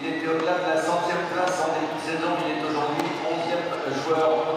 Il était au-delà de la centième place en début de. Il est aujourd'hui onzième joueur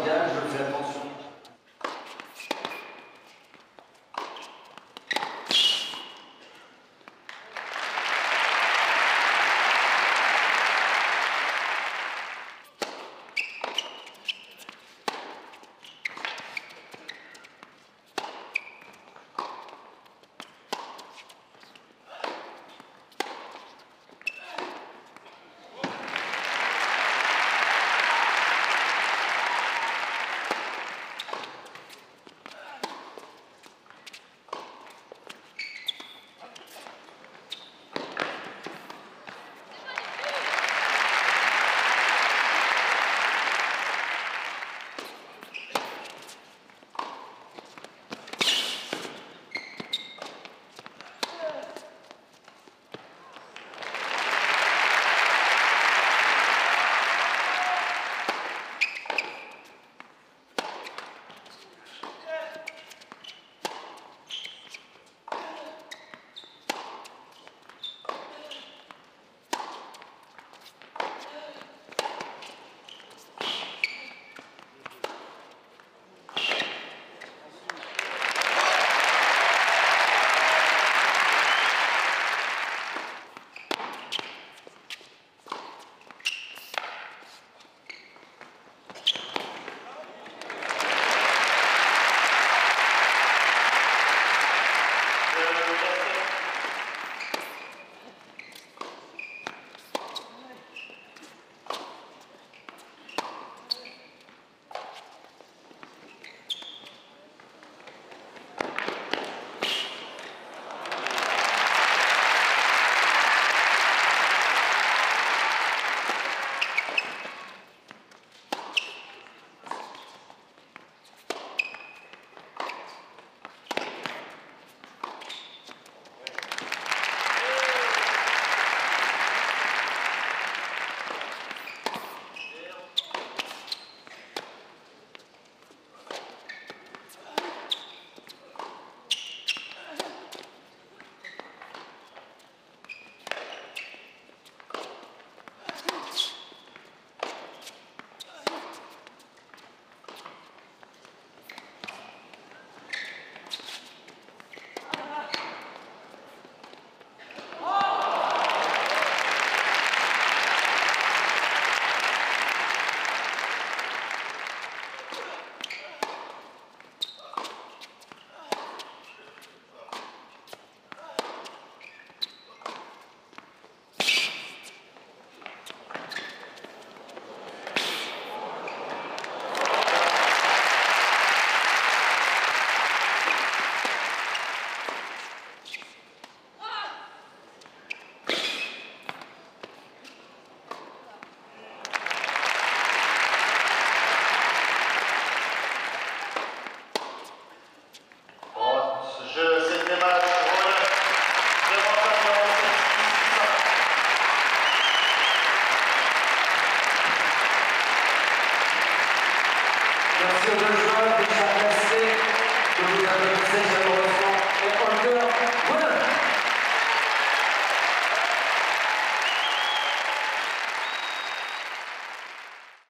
Merci aux deux joueurs qui vous